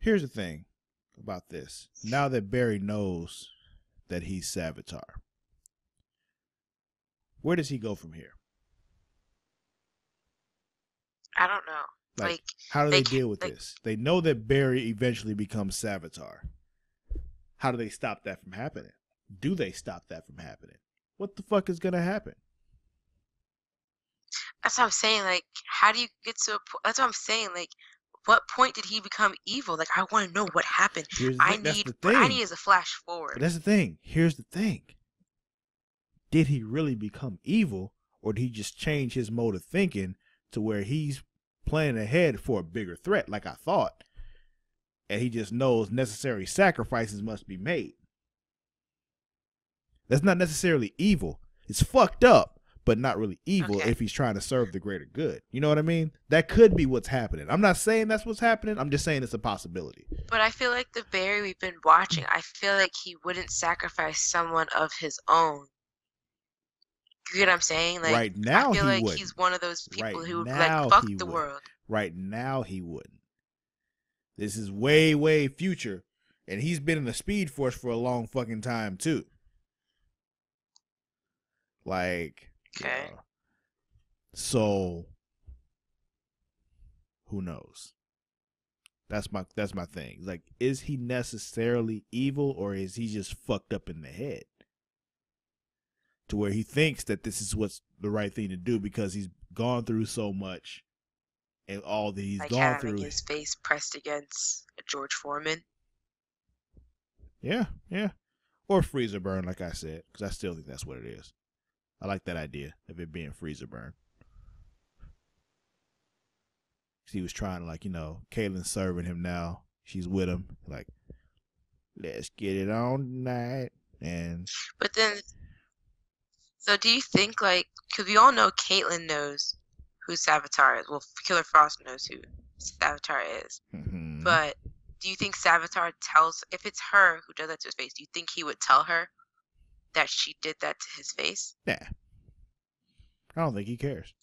here's the thing about this. Now that Barry knows that he's Savitar, where does he go from here? I don't know. Like, Like, How do they they, deal with this? They know that Barry eventually becomes Savitar. How do they stop that from happening? Do they stop that from happening? What the fuck is gonna happen? that's what I'm saying. Like, how do you get to a point? That's what I'm saying. Like, what point did he become evil? Like, I want to know what happened. Here's the I thing- need. the I need is a flash forward. But forward. that's the thing. Here's the thing. Did he really become evil, or did he just change his mode of thinking to where he's planning ahead for a bigger threat, like I thought, and he just knows necessary sacrifices must be made? That's not necessarily evil. It's fucked up, but not really evil Okay. if he's trying to serve the greater good. You know what I mean? That could be what's happening. I'm not saying that's what's happening. I'm just saying it's a possibility. But I feel like the Barry we've been watching, I feel like he wouldn't sacrifice someone of his own. You get what I'm saying? Like, right now, I feel he like would. he's one of those people Right who would like, fuck the would. world. Right now, he wouldn't. This is way, way future, and he's been in the Speed Force for a long fucking time too. Like, Okay. uh, so who knows? That's my that's my thing. Like, is he necessarily evil, or is he just fucked up in the head? To where he thinks that this is what's the right thing to do because he's gone through so much, and all that he's like gone having through. his face pressed against a George Foreman. Yeah, yeah. Or freezer burn, like I said, because I still think that's what it is. I like that idea of it being freezer burn. he was trying to, like, you know, Caitlin's serving him now. She's with him. Like, let's get it on tonight. And But then, so do you think like, because we all know Caitlin knows who Savitar is. Well, Killer Frost knows who Savitar is. mhm. But do you think Savitar tells if it's her who does that to his face? Do you think he would tell her that she did that to his face? nah, I don't think he cares.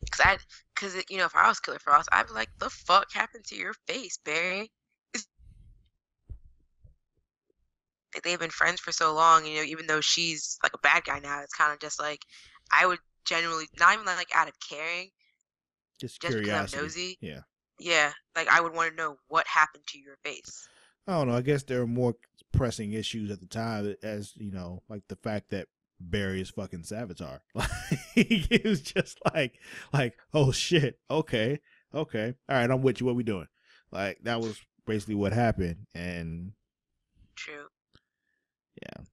Because I, because you know, if I was Killer Frost, I'd be like, "The fuck happened to your face, Barry?" Like they've been friends for so long, you know. Even though she's like a bad guy now, it's kind of just like I would genuinely, not even like out of caring, Just, just because. I'm nosy. Yeah. Yeah, like I would want to know what happened to your face. I don't know. I guess there are more pressing issues at the time, as you know, like the fact that Barry is fucking Savitar. [LAUGHS] Like it was just like, like, oh shit, okay, okay, all right, I'm with you. What we doing? Like that was basically what happened. And True. Yeah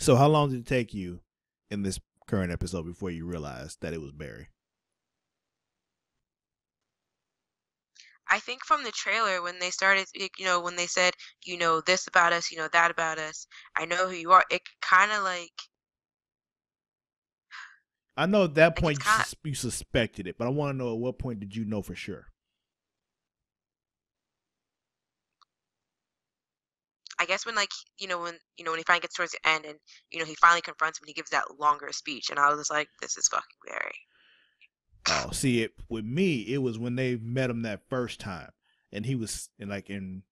so, how long did it take you in this current episode before you realized that it was Barry? I think from the trailer when they started, you know, when they said, you know this about us, you know that about us, I know who you are. It kind of like I know at that point you, kinda- sus- you suspected it, but I want to know at what point did you know for sure? I guess when like you know when you know when he finally gets towards the end and you know he finally confronts him and he gives that longer speech and I was just like, this is fucking Barry. Oh, see it with me. It was when they met him that first time, and he was and like in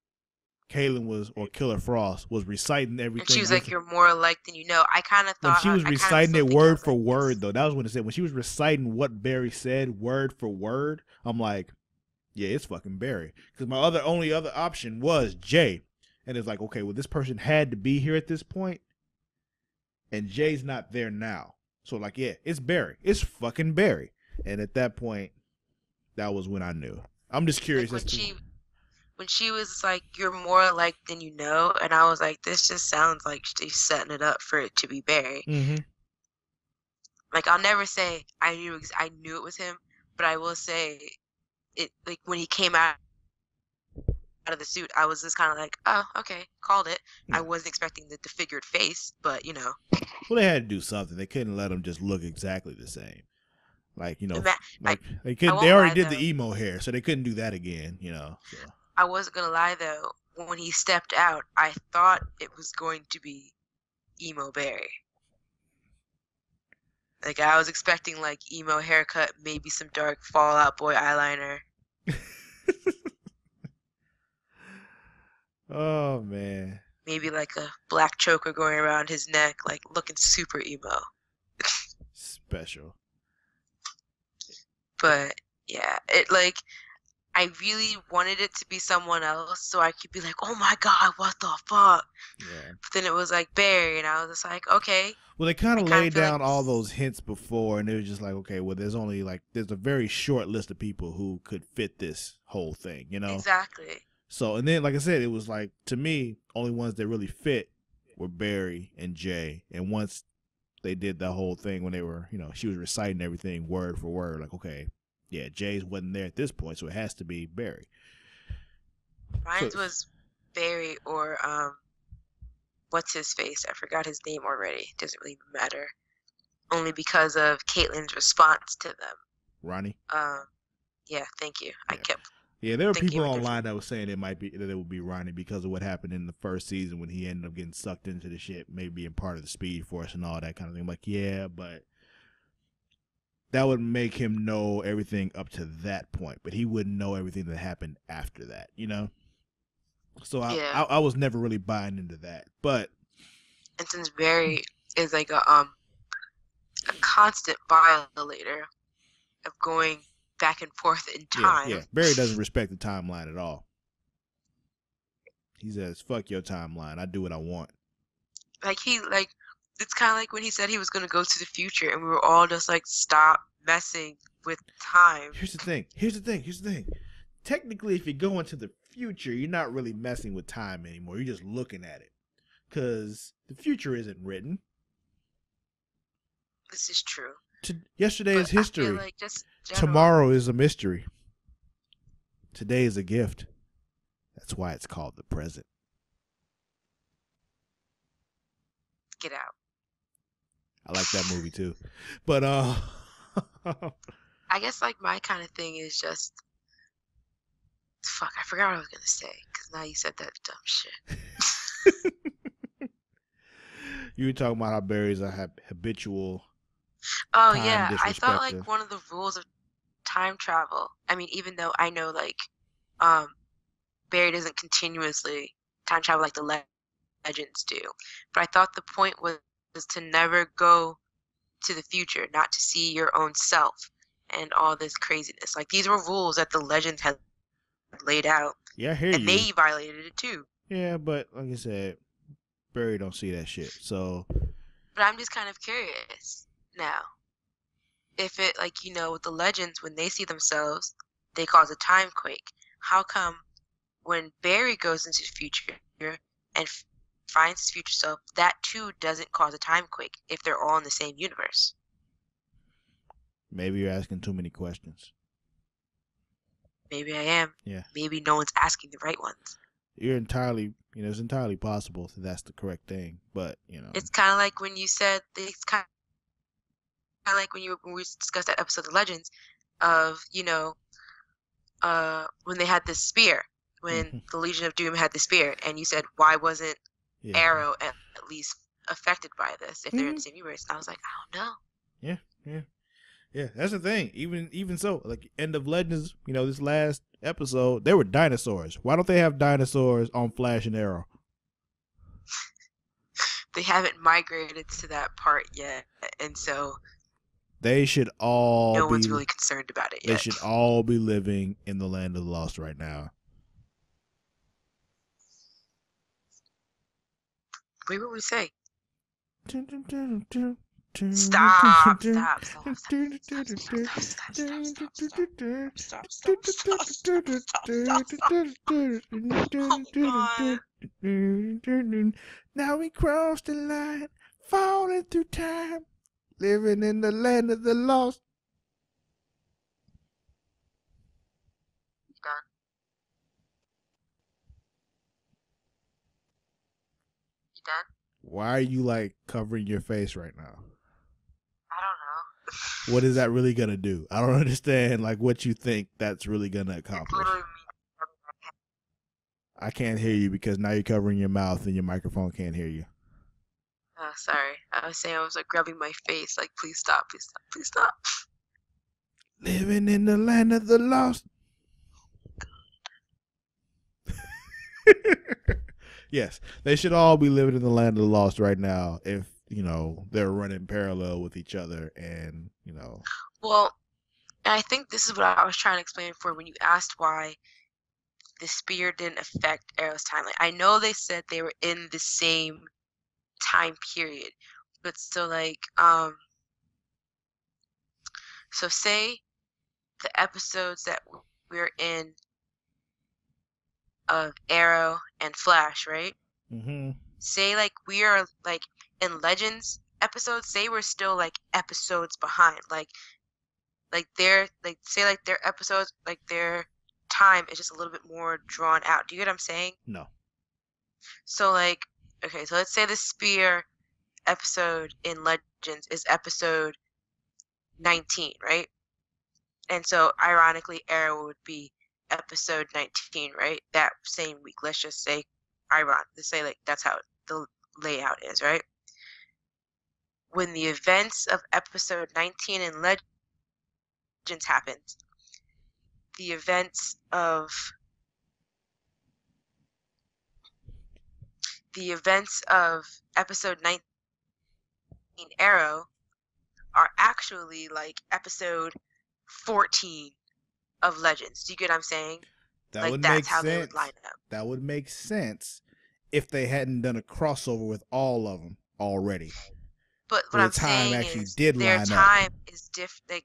Caitlin was or mm-hmm. Killer Frost was reciting everything. And she was like, "You're more alike than you know." I kind of when thought she was I reciting still it word for like, word this- though. That was when it said when she was reciting what Barry said word for word. I'm like, yeah, it's fucking Barry. Because my other only other option was Jay, and it's like, okay, well, this person had to be here at this point, and Jay's not there now. So like, yeah, it's Barry. It's fucking Barry. And at that point, that was when I knew. I'm just Like curious when as to she when she was like, "You're more alike than you know," and I was like, "This just sounds like she's setting it up for it to be Barry." Mhm. Like I'll never say I knew ex- I knew it was him, but I will say it like when he came out out of the suit, I was just kind of like, "Oh, okay, called it." I wasn't expecting the disfigured face, but you know, Well, they had to do something. They couldn't let him just look exactly the same. Like you know, ima- Like they could. They already did though. the emo hair, so they couldn't do that again. You know. So. I wasn't gonna lie though. When he stepped out, I thought it was going to be emo Barry. Like I was expecting like emo haircut, maybe some dark Fall Out Boy eyeliner. [LAUGHS] Oh man. maybe like a black choker going around his neck, like looking super emo. [LAUGHS] Special. But yeah, it like I really wanted it to be someone else so I could be like, oh my god, what the fuck? Yeah. But then it was like Barry, and I was just like, okay, Well, they kind of laid feel like down all those hints before, and it was just like, okay, well, there's only like there's a very short list of people who could fit this whole thing, you know. exactly. So, and then, like I said, it was like to me, only ones that really fit were Barry and Jay. And once they did the whole thing when they were, you know, she was reciting everything word for word, like, okay, yeah, Jay's wasn't there at this point, so it has to be Barry. Ryan's So- was Barry or um, what's his face? I forgot his name already. Doesn't really matter. Only because of Caitlin's response to them. Ronnie. Um, yeah, thank you. I kept Yeah, there were people online that were saying it might be that it would be Ronnie because of what happened in the first season when he ended up getting sucked into the shit, maybe being part of the Speed Force and all that kind of thing. I'm like, yeah, but that would make him know everything up to that point, but he wouldn't know everything that happened after that, you know. So I, Yeah. I, I was never really buying into that, but and since Barry is like a um a constant violator of going back and forth in time. yeah, Barry doesn't respect the timeline at all. He says, "Fuck your timeline. I do what I want." Like he like it's kind of like when he said he was gonna go to the future, and we were all just like, stop messing with time. Here's the thing. Here's the thing. Here's the thing. Technically, if you go into the future, you're not really messing with time anymore. You're just looking at it. Because the future isn't written. This is true. To, yesterday But is history. like just general- Tomorrow is a mystery. Today is a gift. That's why it's called the present. Get out. I like that movie too. But uh [LAUGHS] I guess like my kind of thing is just fuck. I forgot what I was gonna say because now you said that dumb shit. [LAUGHS] you were talking about how Barry's a habitual Oh yeah, I thought like one of the rules of time travel. I mean, even though I know like um Barry doesn't continuously time travel like the le- legends do, but I thought the point was, was to never go to the future, not to see your own self and all this craziness. Like these were rules that the legends had laid out, Yeah, I hear and you. they violated it too. Yeah, but like I said, Barry don't see that shit. So But I'm just kind of curious now. If it like you know with the legends when they see themselves, they cause a time quake. How come when Barry goes into the future and f- finds his future self, that too doesn't cause a time quake if they're all in the same universe? maybe you're asking too many questions. maybe I am. Yeah. Maybe no one's asking the right ones. You're entirely, you know, it's entirely possible that that's the correct thing, but you know, It's kind of like when you said it's kind of like when you when we discussed that episode of Legends of you know uh when they had this spear when Mhm. the Legion of Doom had the spear and you said why wasn't yeah. Arrow at, at least affected by this if they're in the same universe? I was like I don't know. Yeah, yeah, yeah, that's the thing. Even even so, like end of Legends, you know, this last episode, there were dinosaurs. Why don't they have dinosaurs on Flash and Arrow? [LAUGHS] They haven't migrated to that part yet, and so they should all. No be, one's really concerned about it. Yet. They should all be living in the land of the lost right now. Wait, what were we say? Stop! Stop! Stop! Stop! Now we cross the line, falling through time living in the land of the lost. Done? You done? Why are you like covering your face right now? I don't know. [LAUGHS] What is that really gonna do? I don't understand like what you think that's really gonna accomplish. literally me. rubbing my head. I can't hear you because now you're covering your mouth and your microphone can't hear you. Oh, sorry. I was saying I was like grabbing my face, like please stop, please stop, please stop. Living in the land of the lost. [LAUGHS] yes, they should all be living in the land of the lost right now if, you know, they're running parallel with each other and, you know, Well, I think this is what I was trying to explain for when you asked why the spear didn't affect Arrow's timeline. I know they said they were in the same time period, but so like um so say the episodes that we're in of Arrow and Flash, right? Mm-hmm. say like we are like in legends episodes say we're still like episodes behind like like their like say like their episodes like their time is just a little bit more drawn out do you get what i'm saying no. so like okay so let's say the spear episode in legends is episode 19 right? And so ironically arrow would be episode 19 right? That same week let's just say iron let's say like that's how the layout is right? When the events of episode 19 in legends happened the events of the events of episode 19 arrow are actually like episode 14 of legends do you get what i'm saying That like would that's make how they sense. would line up That would make sense if they hadn't done a crossover with all of them already. But what I'm time saying actually is did their line up. time is different. Like,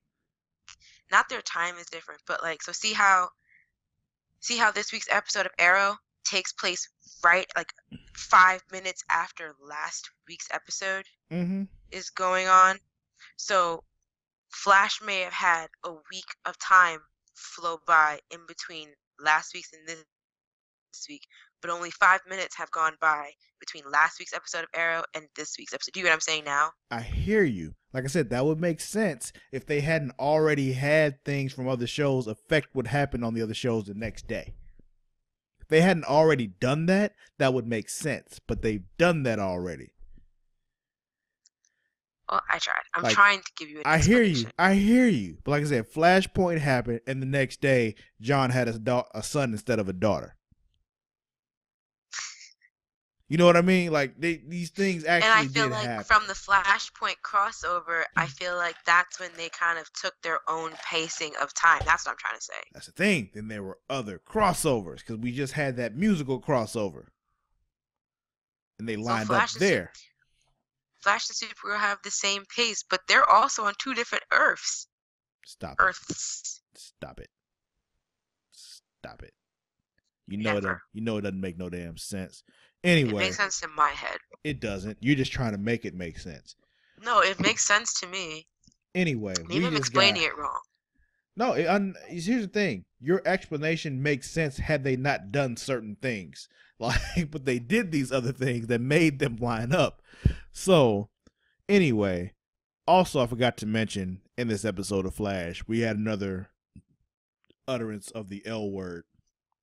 not their time is different, but like, so see how, see how this week's episode of Arrow takes place right like five minutes after last week's episode Mm-hmm. is going on. So, Flash may have had a week of time flow by in between last week's and this this week, but only five minutes have gone by between last week's episode of Arrow and this week's episode. Do you get what I'm saying now? I hear you. Like I said, that would make sense if they hadn't already had things from other shows affect what happened on the other shows the next day. If they hadn't already done that, that would make sense. But they've done that already. Well, I tried. I'm Like, trying to give you I hear you. I hear you. But like I said, Flashpoint happened, and the next day, John had a, da- a son instead of a daughter. You know what I mean? Like they, these things actually And I feel like happen. from the Flashpoint crossover, I mm. feel like that's when they kind of took their own pacing of time. That's what I'm trying to say. That's the thing. Then there were other crossovers because we just had that musical crossover, and they oh, lined up Flash is- there. Flash and Supergirl have the same pace, but they're also on two different Earths. Stop it! Earths. Stop it! Stop it! You know it. Never. don't- You know it doesn't make no damn sense. It Anyway, makes sense in my head. it doesn't. You're just trying to make it make sense. No, it makes sense to me. Anyway, Maybe I'm explaining got, it wrong. No, it, un, here's the thing. Your explanation makes sense had they not done certain things. [LAUGHS] Like, but they did these other things that made them line up. So, anyway, also I forgot to mention in this episode of Flash, we had another utterance of the L word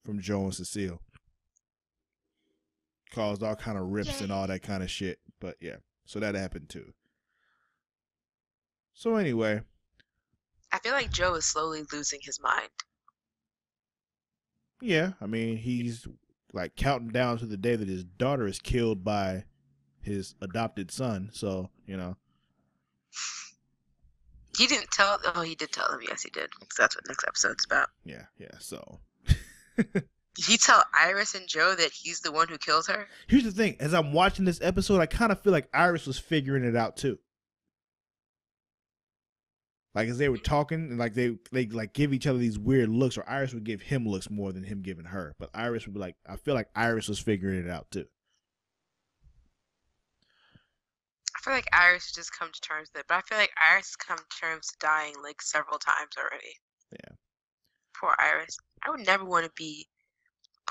from Joe and Cecile. Caused all kind of rips and all that kind of shit. But yeah, so that happened too. So anyway, I feel like Joe is slowly losing his mind. yeah, I mean he's like counting down to the day that his daughter is killed by his adopted son. So you know, [SIGHS] He didn't tell. Oh, he did tell him. Yes, he did. that's what next episode's about. yeah, yeah. So [LAUGHS] he tell Iris and Joe that he's the one who killed her? here's the thing: as I'm watching this episode, I kind of feel like Iris was figuring it out too. Like as they were talking, and like they they like give each other these weird looks, or Iris would give him looks more than him giving her. But Iris would be like, I feel like Iris was figuring it out too. I feel like Iris just come to terms with it, but I feel like Iris come to terms with dying like several times already. Yeah. Poor Iris. I would never want to be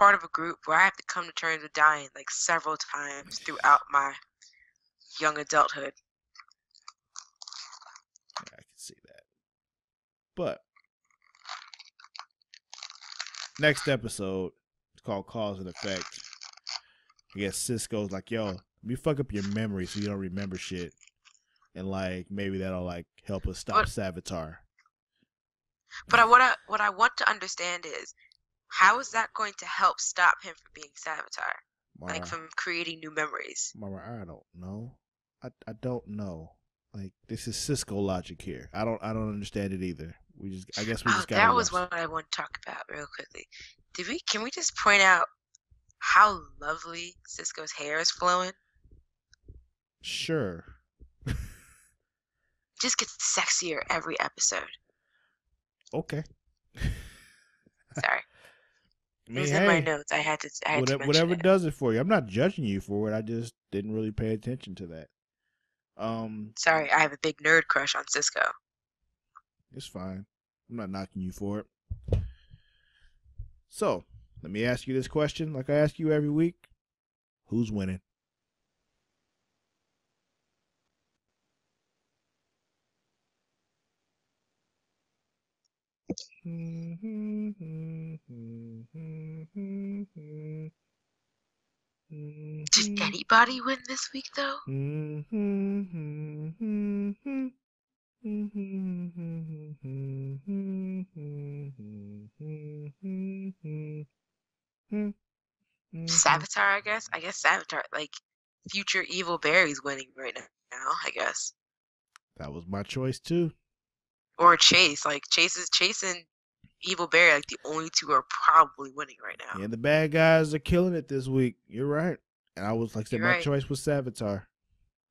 part of a group where I have to come to terms with dying like several times throughout my young adulthood. Yeah, I can see that. But next episode, it's called Cause and Effect. I guess Cisco's like, yo, me fuck up your memory so you don't remember shit. And like maybe that'll like help us stop But- Savitar. But I, what I what I want to understand is how is that going to help stop him from being Savitar, Mara, like from creating new memories? Mara, I don't know. I I don't know. Like this is Cisco logic here. I don't I don't understand it either. We just I guess we Oh, just got that was what I want to talk about real quickly. Did we? Can we just point out how lovely Cisco's hair is flowing? Sure. Just gets sexier every episode. Okay. [LAUGHS] Sorry, I it was mean, in my notes. I had to. I had whatever, to whatever it. does it for you. I'm not judging you for it. I just didn't really pay attention to that. Um, Sorry, I have a big nerd crush on Cisco. it's fine. I'm not knocking you for it. So, let me ask you this question, like I ask you every week: Who's winning? Did mm-hmm. anybody win this week though? Mm-hmm. Savitar, I guess. I guess Savitar, like future evil Barry's winning right now. I guess, That was my choice too. Or Chase. Like Chase is Chase and Evil Barry. Like the only two are probably winning right now. And the bad guys are killing it this week. You're right. And I was like I said, You're my right. choice was Savitar.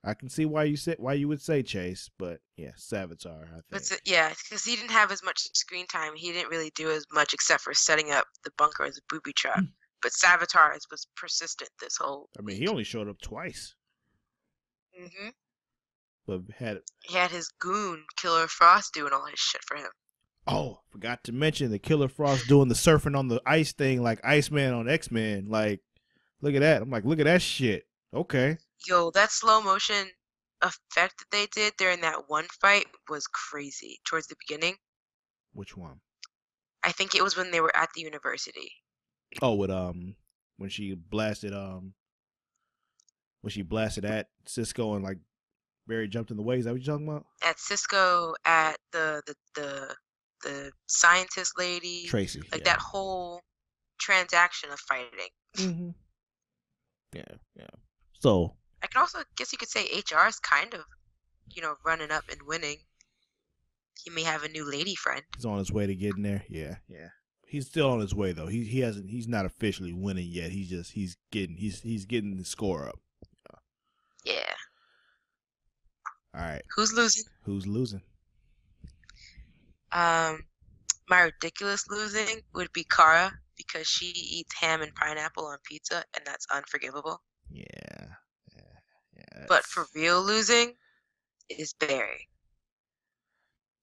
I can see why you said why you would say Chase, but yeah, Savitar. I But think. s- yeah, because he didn't have as much screen time. He didn't really do as much except for setting up the bunker as a booby trap. Hmm. But Savitar was persistent this whole. I mean, he only showed up twice, hmm but had He had his goon Killer Frost doing all his shit for him. oh, forgot to mention the Killer Frost doing the surfing on the ice thing like Iceman on X Men. Like, look at that. I'm like, look at that shit. Okay. Yo, that slow motion effect that they did during that one fight was crazy. Towards the beginning, Which one? I think it was when they were at the university. Oh, with um when she blasted um when she blasted at Cisco and like Barry jumped in the way. Is that what you're talking about? At Cisco, at the the the, the scientist lady, Tracy. like yeah. that whole transaction of fighting. Mm-hmm. [LAUGHS] Yeah, yeah. So I can also guess you could say HR is kind of, you know, running up and winning. He may have a new lady friend. he's on his way to getting there. Yeah, yeah. He's still on his way though. He he hasn't. He's not officially winning yet. He's just he's getting he's he's getting the score up. Yeah. All right. Who's losing? Who's losing? Um, my ridiculous losing would be Kara because she eats ham and pineapple on pizza, and that's unforgivable. Yeah. Yeah. yeah But for real losing is Barry.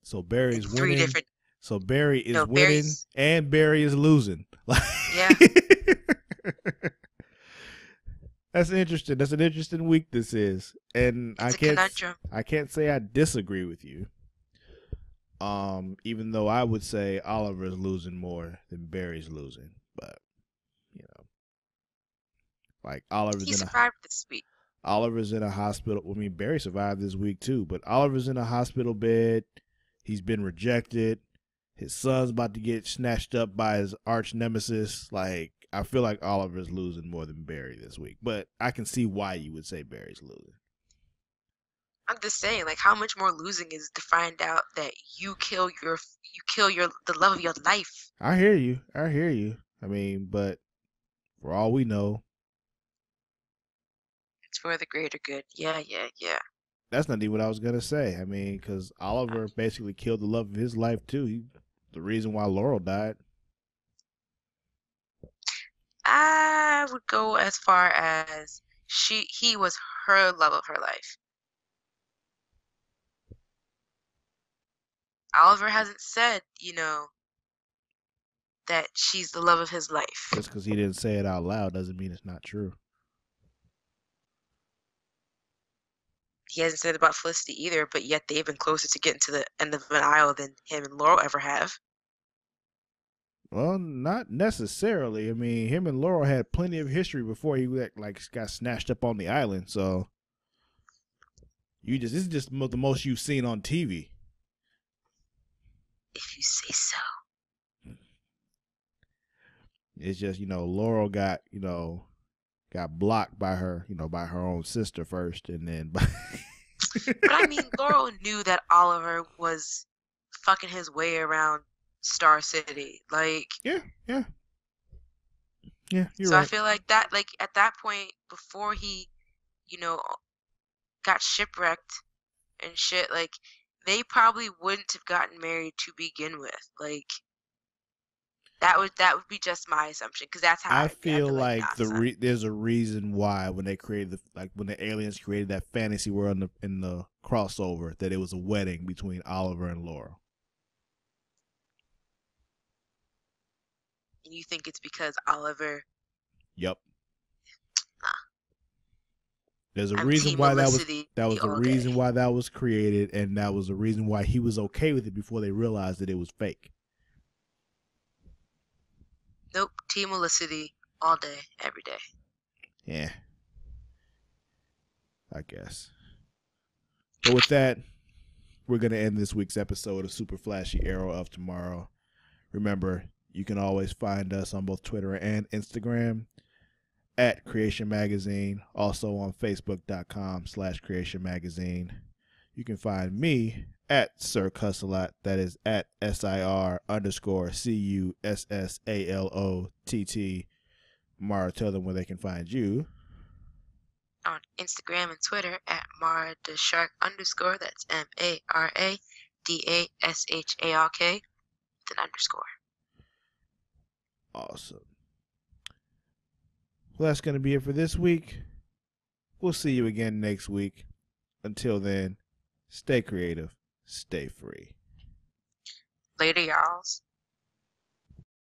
so Barry's Three winning. different. So Barry is No, winning Barry's- and Barry is losing. [LAUGHS] Yeah. [LAUGHS] That's interesting. That's an interesting week this is. And I It's a can't conundrum. I can't say I disagree with you. Um, even though I would say Oliver's losing more than Barry's losing, but you know, like Oliver's He in a survived this week. Oliver's in a hospital. I mean, Barry survived this week too, but Oliver's in a hospital bed. He's been rejected. His son's about to get snatched up by his arch nemesis. Like, I feel like Oliver's losing more than Barry this week, but I can see why you would say Barry's losing. I'm just saying, like, how much more losing is to find out that you kill your you kill your the love of your life. I hear you. I hear you. I mean, but for all we know, It's for the greater good. Yeah, yeah, yeah. that's not even what I was gonna say. I mean, because Oliver basically killed the love of his life too. He, the reason why Laurel died. I would go as far as she he was her love of her life. Oliver hasn't said, you know, that she's the love of his life. Just because he didn't say it out loud doesn't mean it's not true. He hasn't said about Felicity either, but yet they've been closer to getting to the end of an aisle than him and Laurel ever have. Well, not necessarily. I mean, him and Laurel had plenty of history before he like, got snatched up on the island. So you just this is just the most you've seen on TV. If you say so. It's just you know Laurel got you know got blocked by her you know by her own sister first, and then by [LAUGHS] But I mean, Laurel knew that Oliver was fucking his way around Star City. Like, yeah, yeah, yeah. You're so I feel like that, like at that point, before he, you know, got shipwrecked and shit, like they probably wouldn't have gotten married to begin with. Like that would that would be just my assumption because that's how I, I feel like nah, the re- there's a reason why when they created the like when the aliens created that fantasy world in the, in the crossover that it was a wedding between Oliver and Laurel. And you think it's because Oliver? Yep. Nah. There's a I'm reason why that was Felicity that was the reason day. why that was created, and that was the reason why he was okay with it before they realized that it was fake. Nope, Team Felicity all day, every day. Yeah. I guess. But with that, we're going to end this week's episode of Super Flashy Arrow of Tomorrow. Remember, you can always find us on both Twitter and Instagram at Creation Magazine, also on Facebook.com slash Creation Magazine. You can find me at Sir Cussalott, that is at S-I-R underscore C-U-S-S-A-L-O-T-T. Mara, tell them where they can find you. on Instagram and Twitter at Mara Shark underscore. That's M A R A D A S H A R K with an underscore. Awesome. Well, that's going to be it for this week. We'll see you again next week. Until then, stay creative, stay free. Later, y'alls.